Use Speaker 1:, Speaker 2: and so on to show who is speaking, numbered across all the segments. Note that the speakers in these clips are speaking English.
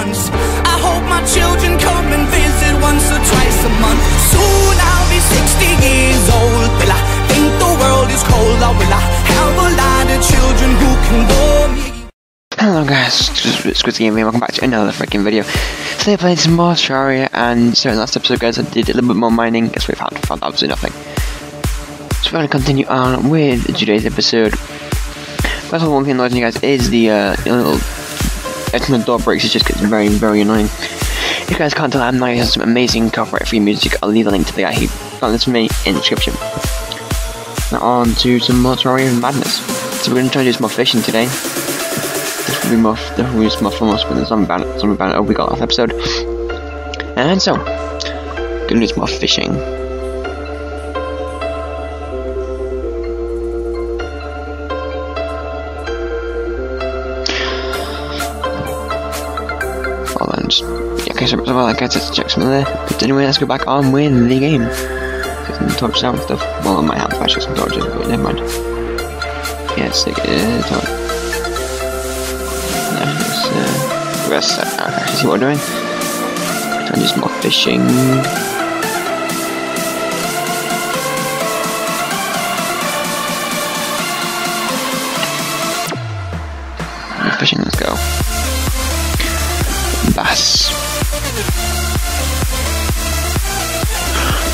Speaker 1: once. I hope my children come and visit once or twice a month. Soon I'll be 60 years old. Will I think the world is cold? Or will I have a lot of children who can bore me?
Speaker 2: Hello guys, Squid Game here, welcome back to another freaking video. Today I played some more Terraria and so in the last episode guys I did a little bit more mining, guess we found, found absolutely nothing. So we're going to continue on with today's episode. First of all, one thing annoys you guys is the uh, little the door breaks, it just gets very, very annoying. If you guys can't tell, I'm now some amazing copyright free music, I'll leave a link to the guy who found this for me in the description. Now on to some more Terraria madness. So we're going to try to do some more fishing today we muff the we muff almost with the zombie banner zombie banner oh we got last episode. And so gonna do some more fishing. Okay so well I guess let's check some there. But anyway let's go back on with the game. Some torches out and stuff. Well I might have to actually some torches, but never mind. Yeah, let's take it uh, uh, rest. Uh, see what we're doing. Do some more fishing.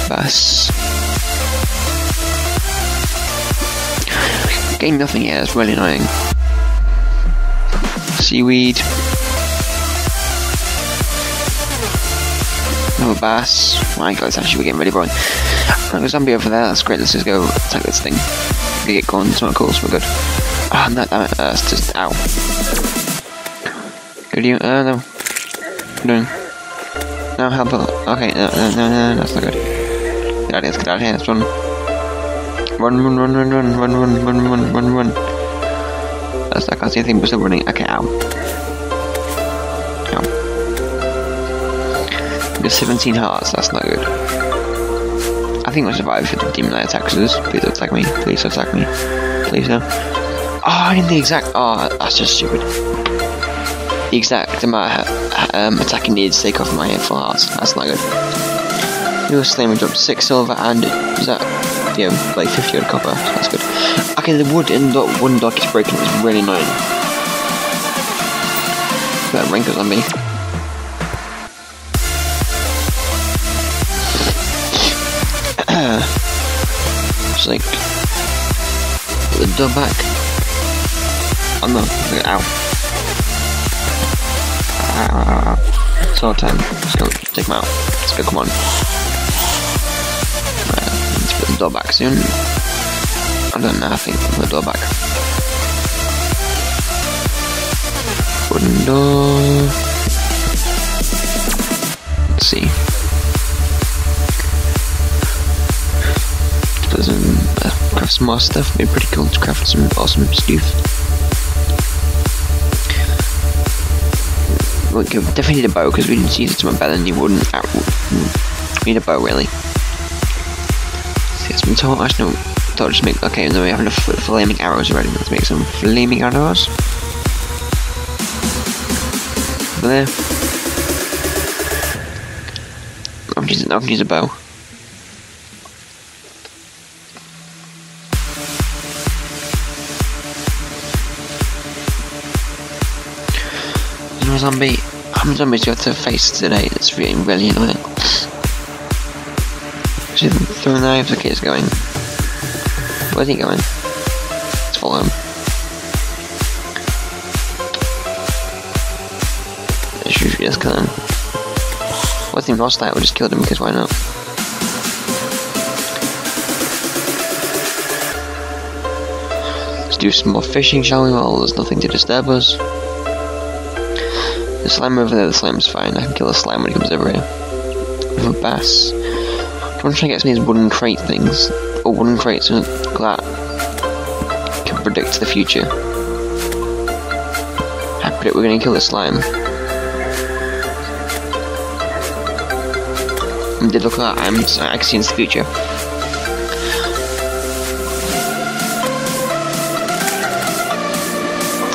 Speaker 2: Bass. Getting nothing here, it's really annoying seaweed. Another bass. My god, it's actually getting really boring. There's a zombie over there, that's great, let's just go attack this thing. We get going, it's not cool, so we're good. Ah, oh, no, damn it, that's just, ow. Good you, uh, no. Doing? No, help, okay, no, no, no, no, that's not good. Get out of here, get out of here, let's run. Run, run, run, run, run, run, run, run, run, run, run. That's, I can't see anything but still running. Okay, ow. Ow. There's 17 hearts, that's not good. I think we'll survive if the demon knight attacks us. Please don't attack me. Please don't attack me. Please no. Oh, I need the exact. Oh, that's just stupid. The exact amount of um, attacking needs to take off my full hearts. That's not good. New slam we dropped 6 silver and is that yeah, like 50 odd copper. That's good. Okay, the wood in the wooden dock is broken. It's really annoying. That wrinkles on me. Just like the door back. Oh no! Ow! It's all time. Let's go. Take him out. Let's go. Come on Let's put the door back soon. I don't know, I think the door back. Wooden door. Let's see. Put some, uh, craft some more stuff. It'd be pretty cool to craft some awesome stuff. We definitely need a bow because we didn't to my better than you wouldn't. We need a bow really get some tall. Actually, no. Thought just make. Okay, then we have enough flaming arrows already. Let's make some flaming arrows. Over there. I'm use, I can use a bow. No zombie. I'm a zombie have to face today. That's really, really annoying. Them throwing knives? Okay, it's going. Where's he going? Let's follow him. Let's kill him. What's even lost that? We just killed him because why not? Let's do some more fishing, shall we? Well, there's nothing to disturb us. The slime over there, the slime's fine. I can kill the slime when he comes over here. With a bass. I'm trying to get some of these wooden crate things, or wooden crates and that can predict the future. I predict we're going to kill the slime. And did look at that, I'm, I can see into the future.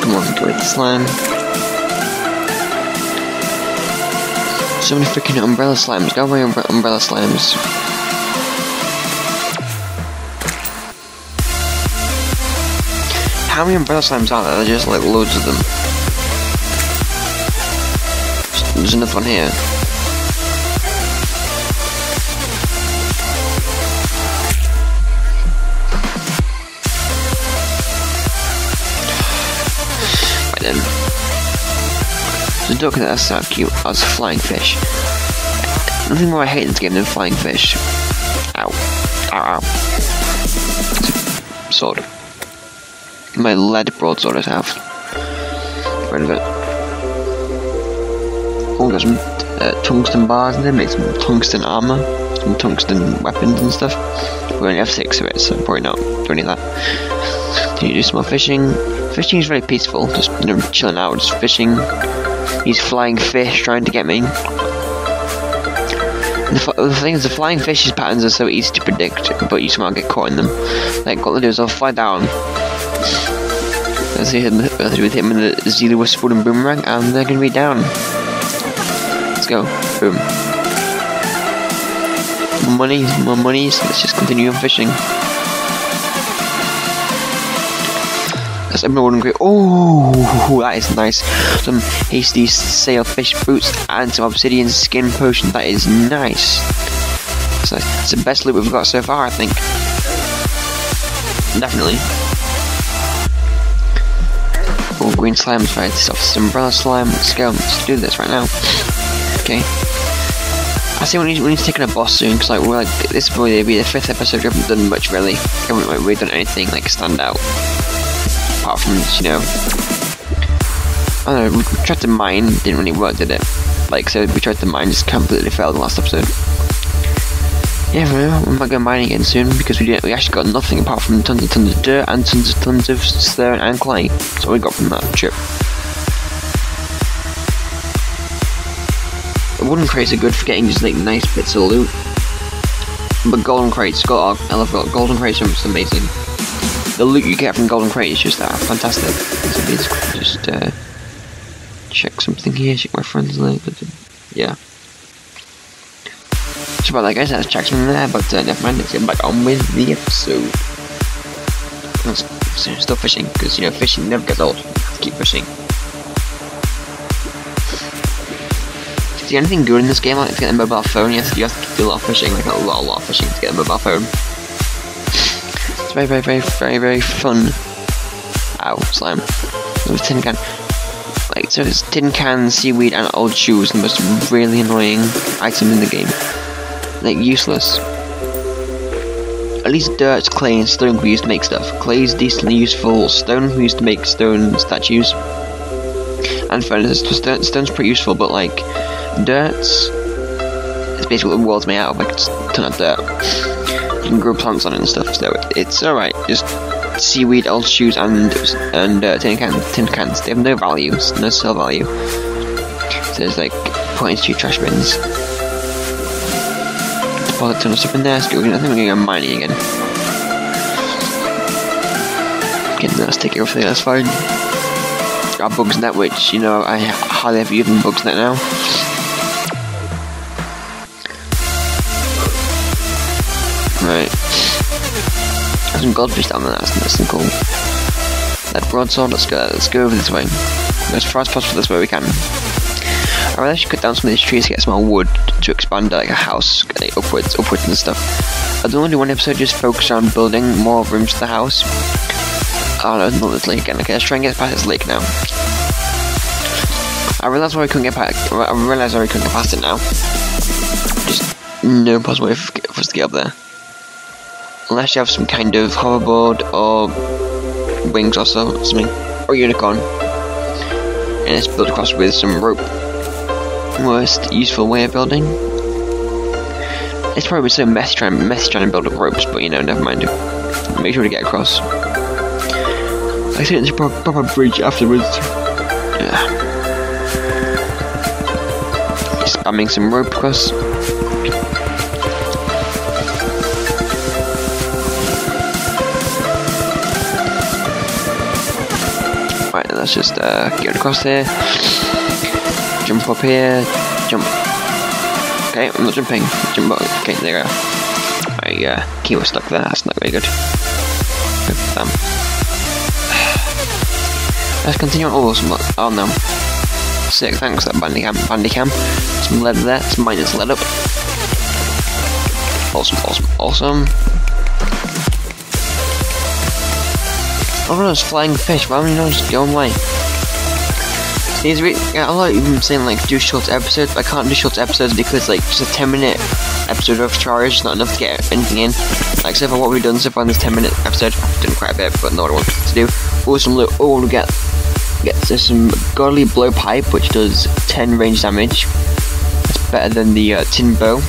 Speaker 2: Come on, get rid the slime. So many freaking umbrella slimes. Go away, umbre umbrella slimes. How many umbrella slimes are there? There's just like loads of them. There's another one here. The duck that's so cute as flying fish. Nothing more I hate in this game than flying fish. Ow. Ow, ow. Sword. My lead broadsword I have. Rid of it. Oh, got some uh, tungsten bars in there, make some tungsten armor, some tungsten weapons and stuff. We only have six of it, so probably not doing any of that. Can you do some more fishing? Fishing is very peaceful, just you know, chilling out, just fishing. These flying fish trying to get me. The, the, thing is, the flying fish's patterns are so easy to predict, but you somehow get caught in them. Like, what they do is they'll fly down. They hit, as they hit them with the Zila Whisper and Boomerang, and they're gonna be down. Let's go. Boom. More money, more monies. Let's just continue on fishing. That's everyone great. Oh, that is nice. Some hasty sailfish boots and some obsidian skin potion. That is nice. So it's the best loot we've got so far, I think. Definitely. Oh, green slime is right. Off umbrella slime. Let's go. Let's do this right now. Okay. I think we need, we need to take on a boss soon because like we're like this will probably be the fifth episode. We haven't done much really. We haven't like, really done anything like stand out apart from this, you know. I don't know. We tried to mine, didn't really work, did it? Like so, we tried to mine, just completely failed in the last episode. Yeah, we might go mining again soon because we didn't. We actually got nothing apart from tons and tons of dirt and tons and tons of stone and clay. That's all we got from that trip. Wooden crates are good for getting just like nice bits of loot. But golden crates, got I love golden crates are just amazing. The loot you get from golden crate is just that fantastic. So let's just uh, check something here. Check my friend's link. Yeah. So about that guys, check something there. But uh, never mind. Let's get back on with the episode. Let's, still fishing because you know fishing never gets old. Keep fishing. Is there anything good in this game? Like to get a mobile phone, you have to, you have to do a lot of fishing, like a lot, a lot of fishing to get a mobile phone. Very, very, very, very, very fun. Ow, slime. With tin can. Like, so it's tin can, seaweed, and old shoes, the most really annoying item in the game. Like, useless. At least dirt, clay, and stone can be used to make stuff. Clay is decently useful, stone can be used to make stone statues. And furnace, stone, stone's pretty useful, but like, dirt, it's basically what the world's made out of, like it's a ton of dirt. You can grow plants on it and stuff, so it's alright. Just seaweed, old shoes, and and uh, tin cans. Tin cans. They have no value, no sell value. So there's like points to trash bins. Deposit ton of stuff in there. So I think we're gonna go mining again. Getting that sticker off there. That's fine. Got Bugsnet, which you know I hardly ever use Bugsnet now. Right. There's some goldfish down there, that's nice and cool. That broadsword, let's go, let's go over this way. As far as possible this way we can. I really should cut down some of these trees to get some more wood to expand like a house, like, upwards, upwards and stuff. I don't want to do one episode just focus on building more rooms to the house. Oh no, not this lake again. Okay, let's try and get past this lake now. I realise why we couldn't get past. I realised why we couldn't get past it now. Just no possible way for us to get up there unless you have some kind of hoverboard or wings or so, something, or unicorn, and it's built across with some rope. Most useful way of building. It's probably so messy trying, messy trying to build up ropes, but you know, never mind. Make sure to get across. I think it's a proper, proper bridge afterwards. Yeah. Spamming some rope across. Let's just uh, get across here. Jump up here. Jump Okay, I'm not jumping. Jump up. okay, there you go. My uh, key was stuck there, that's not very good. Um, let's continue on. Oh, some, oh no. Sick, thanks that bandicam. Bandicam. Some lead there, some minus lead up. Awesome, awesome, awesome. It's flying fish. Why would you not just go away? These re- yeah, a lot of even saying like do short episodes, I can't do short episodes because like just a 10 minute episode of Terraria is not enough to get anything in. Like so far what we've done so far in this 10 minute episode, done quite a bit, but not what I wanted to do. Awesome loot, oh we get get some godly blowpipe which does 10 range damage. That's better than the uh, tin bow.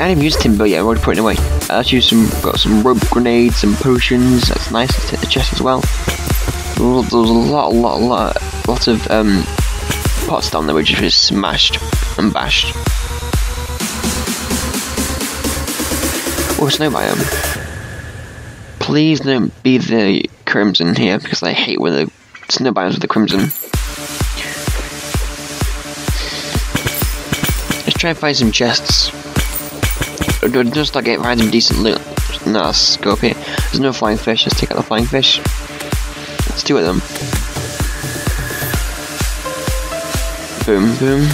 Speaker 2: I haven't used tin bow yet, I've already put it away. I've used some got some rope grenades, some potions, that's nice, to the chest as well. There's a lot, a lot, a lot, lot of um, pots down there which is smashed and bashed. Oh, snow biome. Please don't be the crimson here because I hate when the snow biomes with the crimson. Let's try and find some chests. Just like get find some decent loot. No, scope here. There's no flying fish. Let's take out the flying fish. Let's do it then. Boom, boom.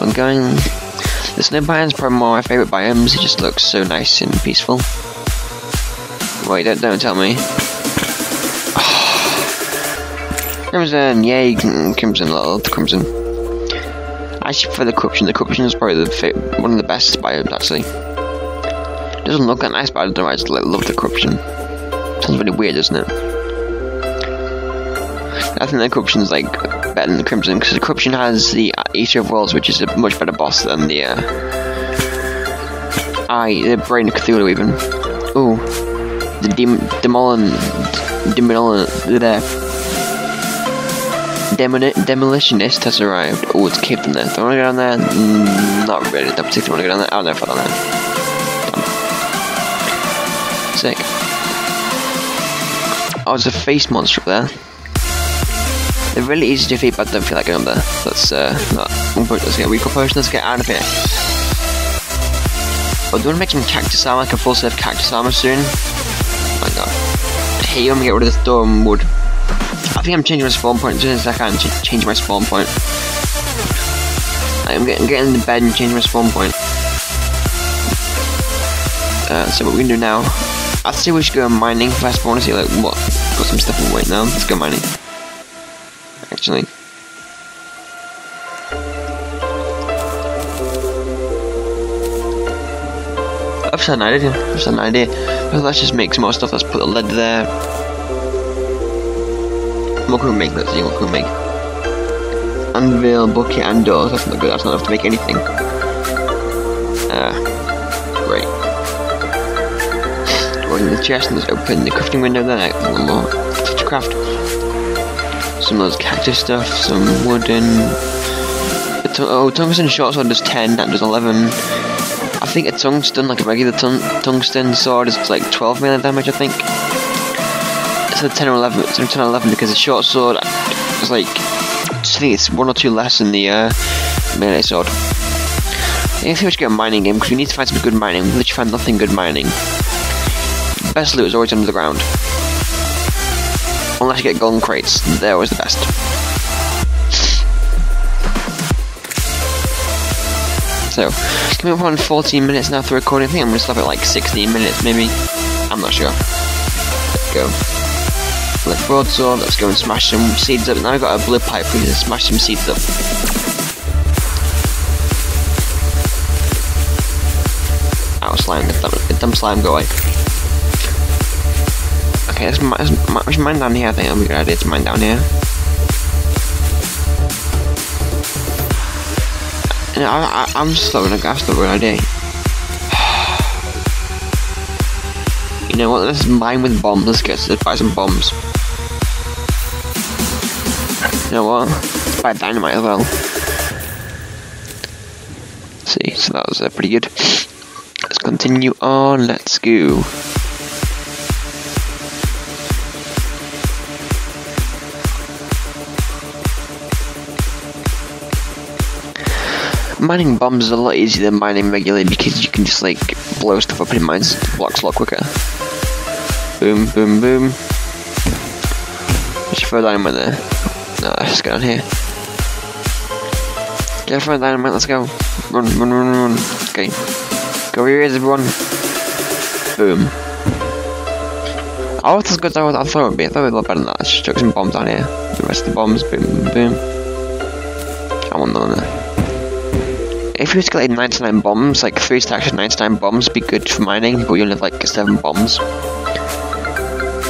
Speaker 2: I'm going. The snow biome's probably one of my favourite biomes. It just looks so nice and peaceful. Wait, don't, don't tell me. Crimson, yay, Crimson, love Crimson. Actually, for the Corruption, the Corruption is probably the one of the best biomes, actually. Doesn't look that nice, but I don't know, I just love the Corruption. Sounds really weird, doesn't it? I think the Corruption is like better than the Crimson because the Corruption has the Eater of Worlds, which is a much better boss than the uh, I, the Brain of Cthulhu even. Ooh, the Dem Demolin, Demolin, there. Demoli Demolitionist has arrived. Oh, it's caved in there. Do I want to go down there? Mm, not really. Don't particularly want to go down there. I'll never fall down there. Sick. Oh, there's a face monster up there. They're really easy to defeat, but I don't feel like going there. Let's uh, not. Let's get a weaker potion. Let's get out of here. Oh, do you want to make some cactus armor? Like a full set of cactus armor soon? Oh my god. I hate when we get rid of this storm wood. I think I'm changing my spawn point as soon as I can ch change my spawn point. I'm getting, getting in the bed and changing my spawn point. Uh, so what we can do now, I'd say we should go mining first, I want to see like what, got some stuff away now, let's go mining. Actually. I've just had an idea, I've just had an idea. Let's just make some more stuff, let's put the lead there. Make? Let's see, make? Anvil, bucket, and doors. That's not good, that's not enough to make anything. Ah, uh, great. In the chest and let's open the crafting window there. One more to craft. Some of those cactus stuff, some wooden. Oh, tungsten short sword does 10, that does 11. I think a tungsten, like a regular tung tungsten sword, is like 12 melee damage, I think to 10 or 11, it's 10 or 11 because the short sword is like, I think it's one or two less than the uh, melee sword. I think we should get a mining game because we need to find some good mining. We literally find nothing good mining. Best loot is always under the ground. Unless you get golden crates, they're always the best. So, coming up on 14 minutes now for recording. I think I'm going to stop at like 16 minutes, maybe. I'm not sure. Let's go. Let's broadsword, let's go and smash some seeds up. Now I've got a blowpipe, we to smash some seeds up. Ow, slime, get them, get them slime, go away. Okay, let's, let's, let's mine down here, I think that'll be a good idea to mine down here. You I, I, I'm just throwing a gas, not a good idea. You know what, let's mine with bombs, let's get let's buy some bombs. You know what, buy dynamite as well. Let's see, so that was uh, pretty good. Let's continue on, let's go. Mining bombs is a lot easier than mining regularly because you can just like blow stuff up in mines blocks a lot quicker. Boom, boom, boom. Let's throw dynamite there. No, let's go down here. Get throw dynamite, let's go. Run, run, run, run. Okay. Go your ears, everyone. Boom. Oh, that's good. I thought it would be. I thought it would be a lot better than that. Just chuck some bombs down here. The rest of the bombs. Boom, boom, boom. I want none. If you were to get like 99 bombs, like 3 stacks of 99 bombs would be good for mining, but you only have like 7 bombs.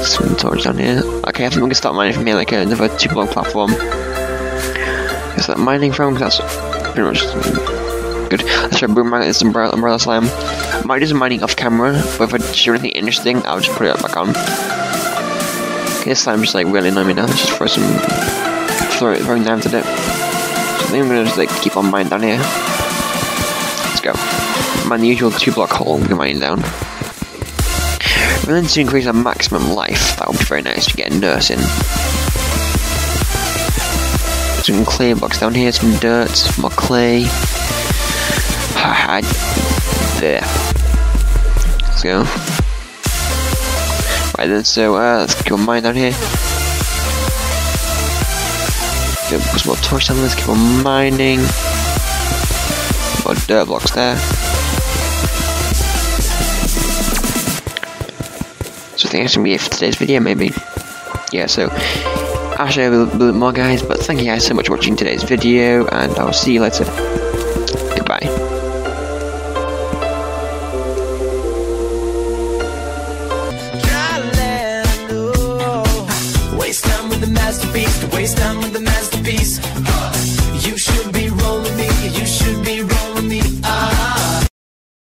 Speaker 2: Some torch down here. Okay, I think we can start mining from here, like uh, another 2 block platform. Is that mining from? That's pretty much good. Let's try boomerang this umbrella, umbrella slam. I might do some mining off camera, but if I show anything interesting, I'll just put it back on. Okay, this slime just like really annoying me now. Let's just throw some throw it throwing knives at it. So I think I'm gonna just like keep on mining down here. Let's go. Mine the usual two block hole we're mining down. And then to increase our maximum life, that would be very nice to get a nurse in. Some clay blocks down here, some dirt, some more clay. There. Let's go. Right then, so uh, let's on mine down here. Go put some more torch down, let's keep on mining. More dirt blocks there. So I think that's gonna be it for today's video, maybe. Yeah, so I'll show you a little bit more, guys. But thank you guys so much for watching today's video, and I'll see you later.